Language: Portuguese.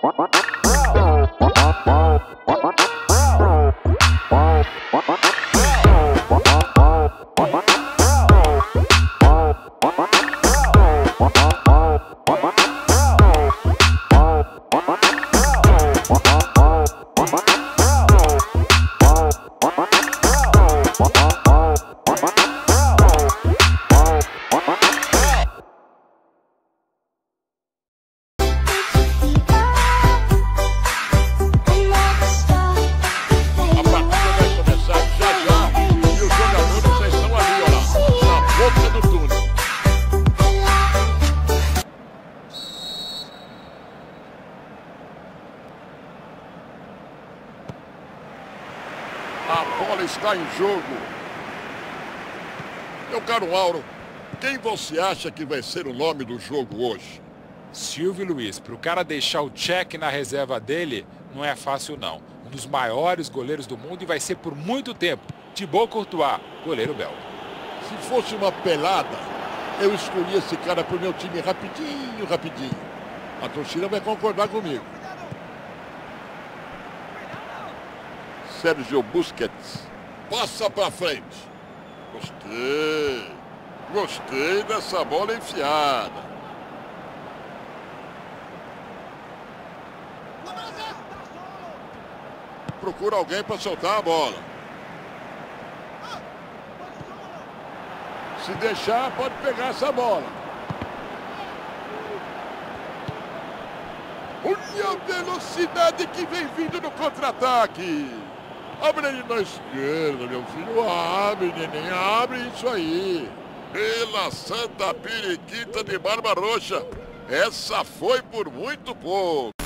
What? A bola está em jogo. Meu caro Auro, quem você acha que vai ser o nome do jogo hoje? Silvio Luiz, para o cara deixar o check na reserva dele, não é fácil não. Um dos maiores goleiros do mundo e vai ser por muito tempo. Thibaut Courtois, goleiro belga. Se fosse uma pelada, eu escolhi esse cara para o meu time rapidinho, rapidinho. A torcida vai concordar comigo. Sérgio Busquets. Passa para frente. Gostei. Gostei dessa bola enfiada. Procura alguém para soltar a bola. Se deixar, pode pegar essa bola. A velocidade que vem vindo no contra-ataque. Abre ele na esquerda, meu filho. Abre, neném. Abre isso aí. Pela Santa Periquita de Barba Roxa. Essa foi por muito pouco.